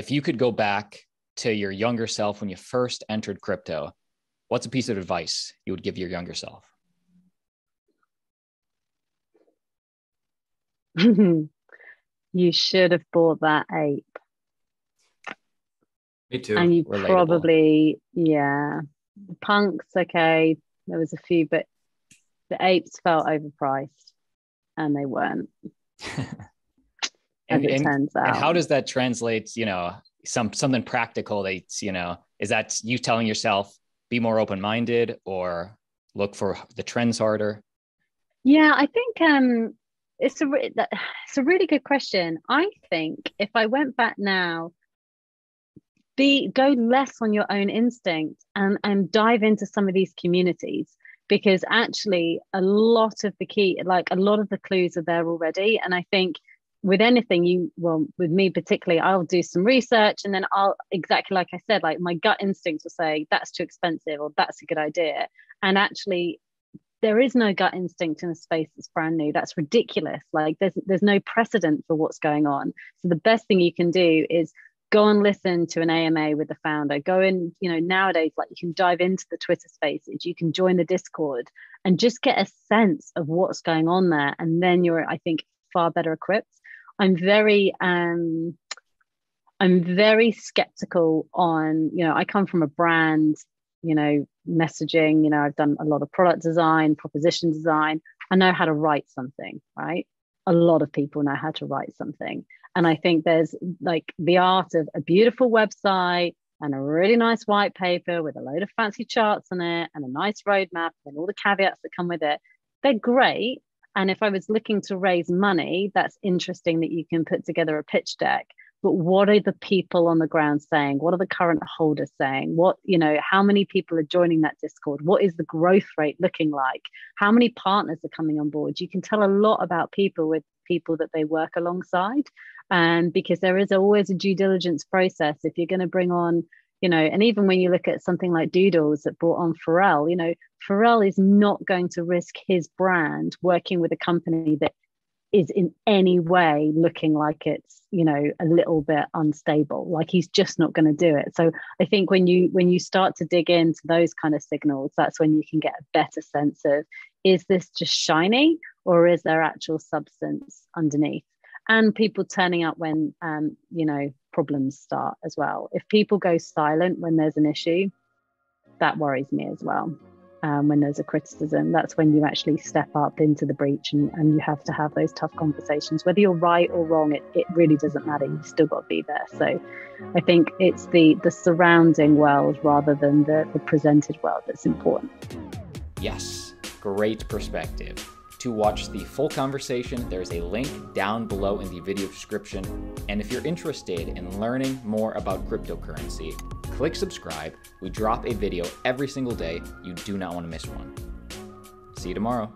if you could go back to your younger self when you first entered crypto, what's a piece of advice you would give your younger self? you should have bought that ape. Me too. And you Relatable. probably, yeah, the punks, okay, there was a few, but the apes felt overpriced and they weren't, as and, and, and how does that translate, you know, some something practical that, you know, is that you telling yourself be more open-minded or look for the trends harder? Yeah, I think um, it's a re- that- it's a really good question. I think if I went back now, be go less on your own instinct and and dive into some of these communities because actually a lot of the key, like a lot of the clues are there already. And I think with anything you well with me particularly i'll do some research and then i'll exactly like i said like my gut instincts will say that's too expensive or that's a good idea. And actually there is no gut instinct in a space that's brand new. That's ridiculous. Like there's there's no precedent for what's going on. So the best thing you can do is go and listen to an ama with the founder. Go in you know nowadays like you can dive into the twitter spaces you can join the discord and just get a sense of what's going on there. And then you're i think far better equipped i'm very um i'm very skeptical on you know i come from a brand you know messaging you know i've done a lot of product design proposition design. I know how to write something right? A lot of people know how to write something. And i think there's like the art of a beautiful website and a really nice white paper with a load of fancy charts on it and a nice roadmap and all the caveats that come with it. They're great and if i was looking to raise money that's interesting that you can put together a pitch deck. But what are the people on the ground saying? What are the current holders saying? What you know how many people are joining that discord? What is the growth rate looking like? How many partners are coming on board? You can tell a lot about people with people that they work alongside. And because there is always a due diligence process. If you're going to bring on you know and even when you look at something like doodles that brought on pharrell you know pharrell is not going to risk his brand working with a company that is in any way looking like it's you know a little bit unstable. Like he's just not going to do it. So i think when you when you start to dig into those kind of signals that's when you can get a better sense of is this just shiny or is there actual substance underneath? And people turning up when um, you know problems start as well. If people go silent when there's an issue that worries me as well. Um, when there's a criticism that's when you actually step up into the breach and, and you have to have those tough conversations. Whether you're right or wrong it, it really doesn't matter. You've still got to be there. So i think it's the the surrounding world rather than the, the presented world that's important. Yes, great perspective. To watch the full conversation, there's a link down below in the video description. And if you're interested in learning more about cryptocurrency, click subscribe. We drop a video every single day. You do not want to miss one. See you tomorrow.